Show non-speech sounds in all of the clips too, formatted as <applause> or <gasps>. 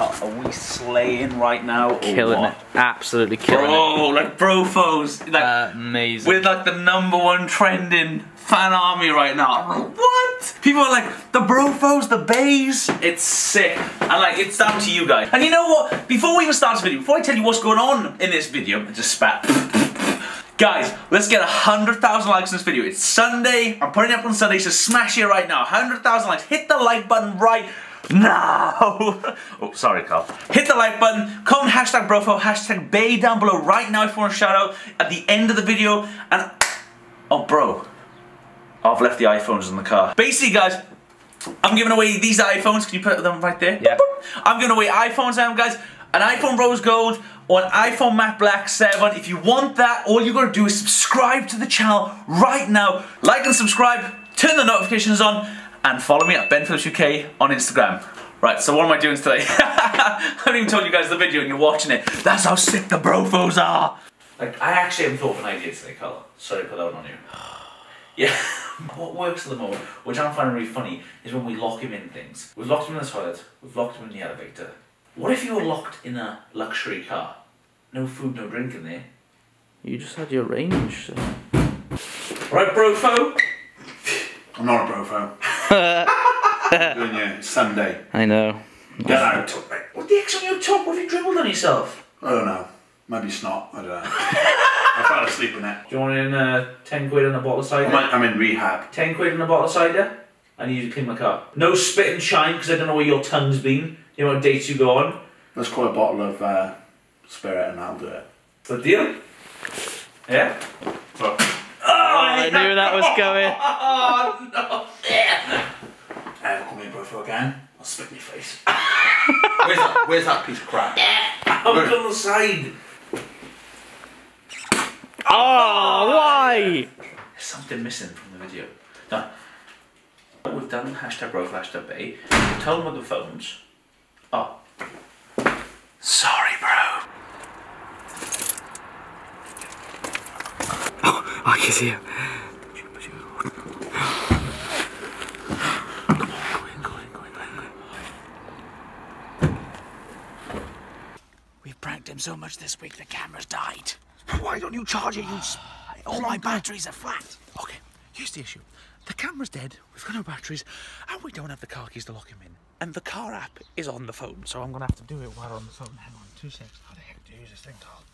Are we slaying right now? Killing it. Absolutely killing Bro, oh, like brofos, like it. Amazing. with like the number one trending fan army right now. Like, what? People are like, the brofos, the baes. It's sick. And like, it's down to you guys. And you know what? Before we even start this video, before I tell you what's going on in this video, I just spat. <laughs> Guys, let's get 100,000 likes on this video. It's Sunday. I'm putting it up on Sunday, so smash it right now. 100,000 likes. Hit the like button right now. <laughs> oh, sorry, Carl. Hit the like button. Comment hashtag brofo, hashtag bae down below right now if you want a shout out at the end of the video. And, oh, bro. I've left the iPhones in the car. Basically, guys, I'm giving away these iPhones. Can you put them right there? Yeah. I'm giving away iPhones now, guys. An iPhone Rose Gold or an iPhone Matte Black 7. If you want that, all you gotta do is subscribe to the channel right now. Like and subscribe, turn the notifications on, and follow me at Ben UK on Instagram. Right, so what am I doing today? <laughs> I haven't even told you guys the video and you're watching it. That's how sick the brofos are. Like, I actually haven't thought of an idea today, Carl. Sorry to put that one on you. <sighs> Yeah, <laughs> what works at the moment, which I'm finding really funny, is when we lock him in things. We've locked him in the toilet, we've locked him in the elevator. What if you were locked in a luxury car? No food, no drink in there. You just had your range. So. Right, brofo? I'm not a brofo. <laughs> Doing you Sunday. I know. Get out. What the heck's on your top? What have you dribbled on yourself? I don't know. Maybe snot. I don't know. <laughs> I fell asleep in it. Do you want in uh, 10 quid and a bottle of cider? I'm, I'm in rehab. 10 quid and a bottle of cider? I need you to clean my car. No spit and shine because I don't know where your tongue's been. You know what dates you go on. Let's call a bottle of uh, spirit and I'll do it. The deal? Yeah? Look. Oh, I knew that was going. <laughs> Oh, no. Uh, call me a brofo again. I'll spit in your face. <laughs> where's, that, where's that piece of crap? Yeah. I'm on the side. Oh, why? There's something missing from the video. Now, we've done hashtag bro hashtag bae. Tell them about the phones. Oh. Sorry, bro. I can see him. Pranked him so much this week the camera's died. Why don't you charge it, you... <sighs> All my batteries are flat. Okay, here's the issue. The camera's dead, we've got no batteries, and we don't have the car keys to lock him in. And the car app is on the phone, so I'm gonna have to do it while on the phone. Hang on, two seconds. How the heck do you use this thing, Carl?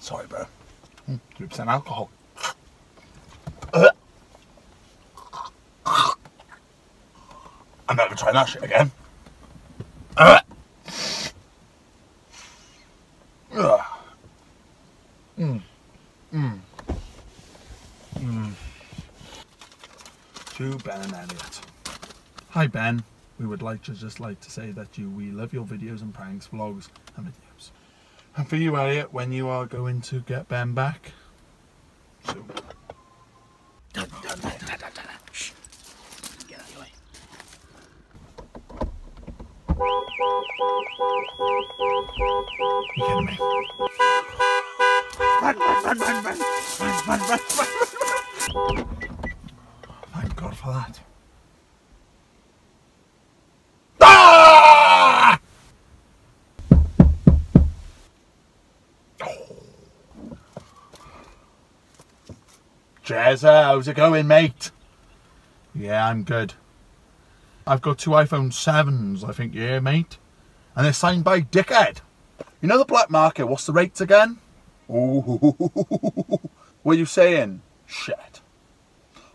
Sorry, bro. Hmm, 3% alcohol. Never trying that shit again. To Ben and Elliot. Hi Ben, we would like to just like to say that you we love your videos and pranks, vlogs and videos. And for you Elliot, when you are going to get Ben back soon. Dun, dun, dun, dun, dun, dun. Shh. Get out of the way. Thank God for that. Ah! Jezza, how's it going, mate? Yeah, I'm good. I've got two iPhone 7s, I think, yeah, mate. And they're signed by Dickhead. You know the black market, what's the rates again? Ooh, <laughs> what are you saying? Shit.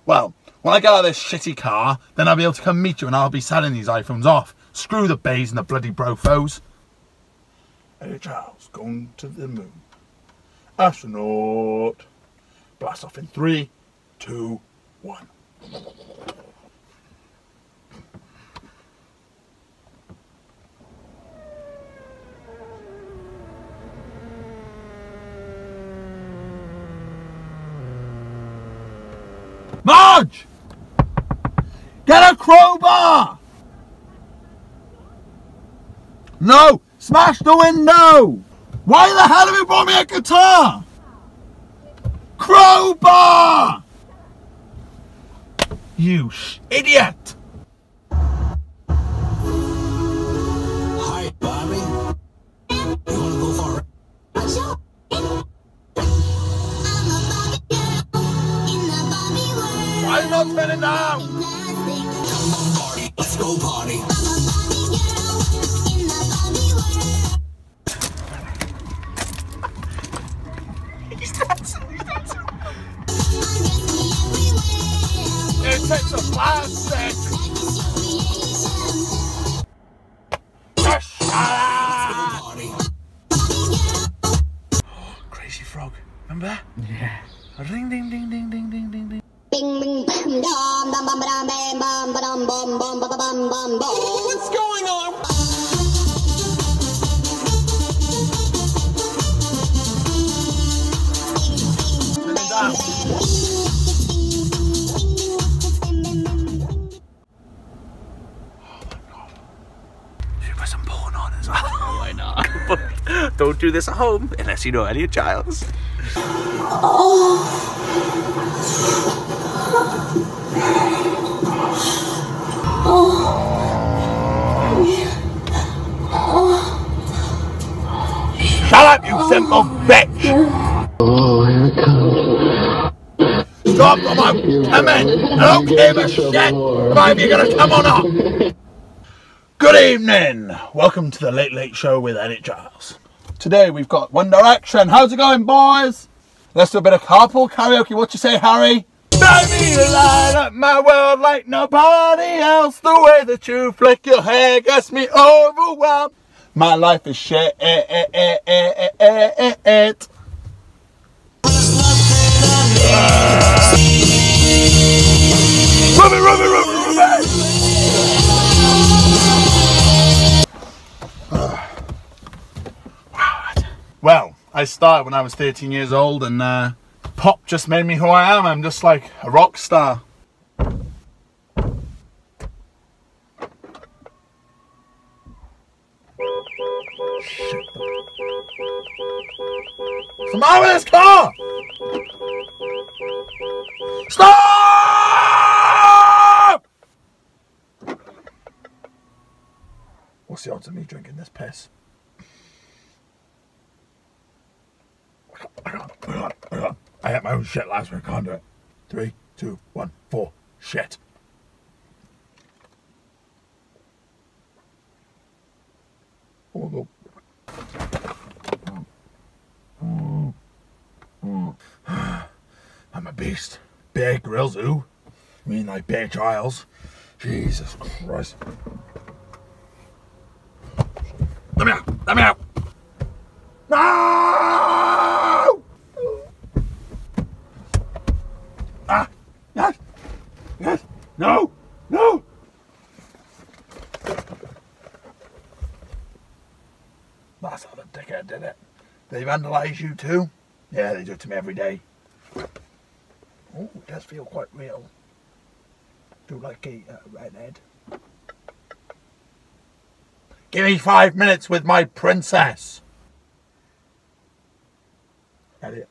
Well, when I get out of this shitty car, then I'll be able to come meet you and I'll be selling these iPhones off. Screw the baes and the bloody brofos. Hey Charles, going to the moon. Astronaut. Blast off in three, two, one. Marge! Get a crowbar! No! Smash the window! Why the hell have you brought me a guitar? Crowbar! You idiot! Let's it down. Party. Let's go party. It takes a five second. But this at home unless you know Elliot Giles. Shut up, you simple bitch! Oh, here it comes. Stop, I'm out. Come in. I don't give a shit if you're gonna come or not. Good evening. Welcome to the Late Late Show with Elliot Giles. Today we've got One Direction. How's it going, boys? Let's do a bit of carpool karaoke. What you say, Harry? Baby, you light up my world like nobody else. The way that you flick your hair gets me overwhelmed. My life is shit. Eh, eh, eh, eh, eh, eh, eh, eh. Ruby, Ruby, Ruby, Ruby! Well, I started when I was 13 years old, and uh, pop just made me who I am. I'm just like a rock star. Come on with this car! Stop! What's the odds of me drinking this piss? I can't, I can't, I can't. I had my own shit last week, can't do it. Three, two, one, four. Shit. Oh, go. I'm a beast. Bear Grylls, who? I mean, like Bear Giles. Jesus Christ. Let me out! Let me out! No! Ah! Yes! Yes! No! No! That's how the dickhead did it. They vandalise you too? Yeah, they do it to me every day. Oh, it does feel quite real. Do like a uh, redhead. Give me five minutes with my princess. Elliot.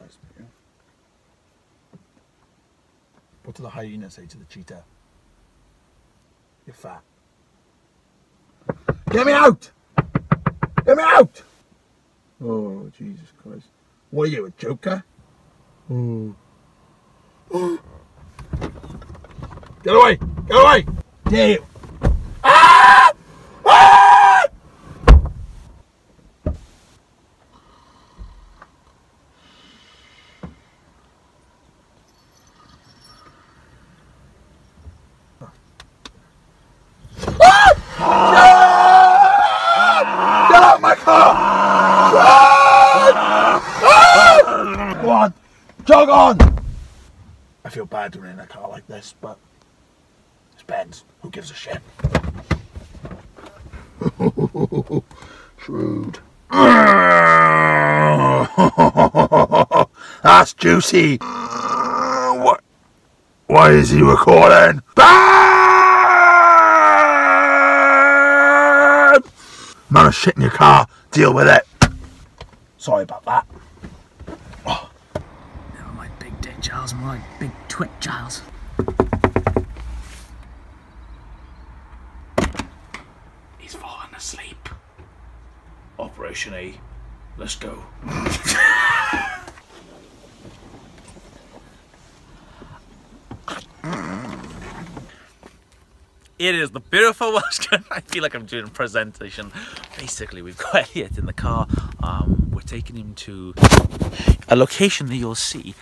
What did the hyena say to the cheetah? You're fat. Get me out! Get me out! Oh, Jesus Christ. What are you, a joker? Oh. <gasps> Get away! Get away! Dare you! Ah! Ah! Get out of my car! Ah! Go on! Jog on! I feel bad doing it in a car like this, but it's Benz. Who gives a shit? <laughs> Shrewd. <laughs> That's juicy. What? Why is he recording? Man of shit in your car. Deal with it. Sorry about that. Giles, more like Big Twit Giles. He's fallen asleep. Operation A, let's go. It is the beautiful Welsh. I feel like I'm doing a presentation. Basically, we've got <laughs> Elliot in the car. Um, we're taking him to a location that you'll see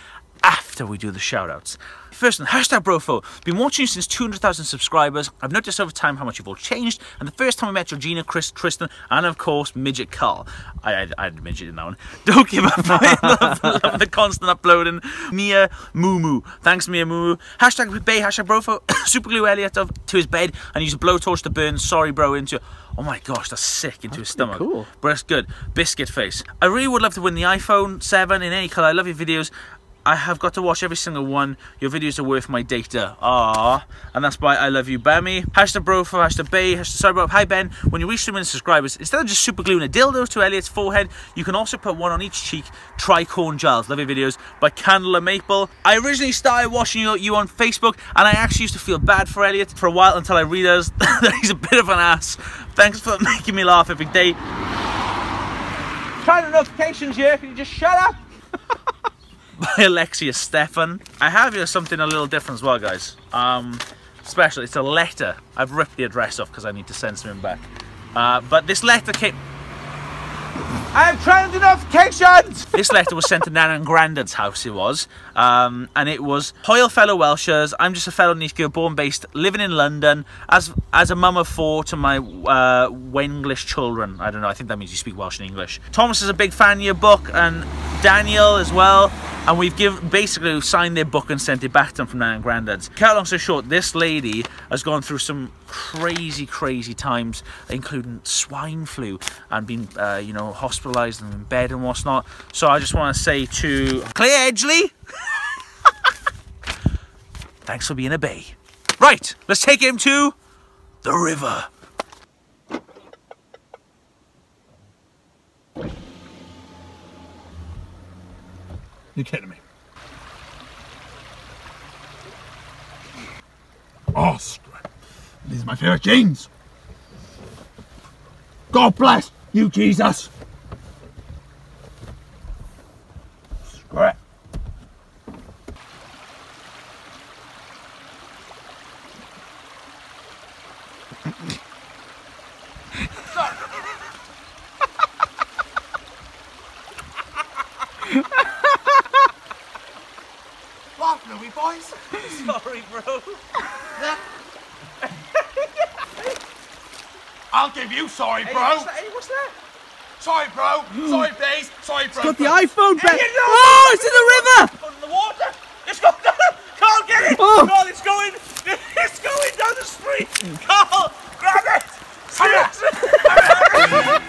after we do the shout outs. First one, hashtag Brofo. Been watching you since 200,000 subscribers. I've noticed over time how much you've all changed. And the first time I met Georgina, Chris, Tristan, and of course, Midget Carl. I, I, I had midget in that one. <laughs> Don't give up. <laughs> love, love the constant uploading. Mia Moo Thanks, Mia Moo. Hashtag Bae, hashtag Brofo. <coughs> Super glue Elliot up to his bed and use a blowtorch to burn sorry bro into Oh my gosh, that's sick into his stomach. cool. But it's good. Biscuit face. I really would love to win the iPhone 7 in any colour. I love your videos. I have got to watch every single one. Your videos are worth my data. Ah, and that's why I love you, Bammy. Hashtag Brofo, hashtag Bae, hashtag sorry bro. Hi Ben, when you reach 2 million subscribers, instead of just super gluing a dildo to Elliot's forehead, you can also put one on each cheek. Tricorn Giles. Love your videos by Candle and Maple. I originally started watching you, you on Facebook, and I actually used to feel bad for Elliot for a while until I realised <laughs> that he's a bit of an ass. Thanks for making me laugh every day. Trying the notifications here, can you just shut up? <laughs> <laughs> by Alexia Stefan. I have here something a little different as well, guys. Um, special, it's a letter. I've ripped the address off because I need to send something back. Uh, but this letter came... I am trying to notifications! <laughs> this letter was sent to Nan and Grandad's house, it was. Um, and it was, Hoyle fellow Welshers, I'm just a fellow niche girl born based, living in London, as as a mum of four to my uh, Wenglish children. I don't know, I think that means you speak Welsh and English. Thomas is a big fan of your book, and Daniel as well. And we've given basically signed their book and sent it back to them from Nan and Grandad's. Cut long so short, this lady has gone through some crazy, crazy times, including swine flu and been, uh, you know, hospitalised and in bed and what's not. So I just want to say to Claire Edgley, <laughs> thanks for being a bae. Right, let's take him to the river. You're kidding me. Oh, scrap. These are my favourite jeans. God bless you, Jesus. Scrap. of you, sorry, bro. What's that? Hey, what's that? Sorry, bro. Mm. Sorry, please. Sorry, bro. It's got the iPhone back. Hey, you know, oh, it's in the river. It's in the water. It's got. <laughs> Can't get it. Oh. Carl, it's going. <laughs> It's going down the street. Carl, grab it. <laughs>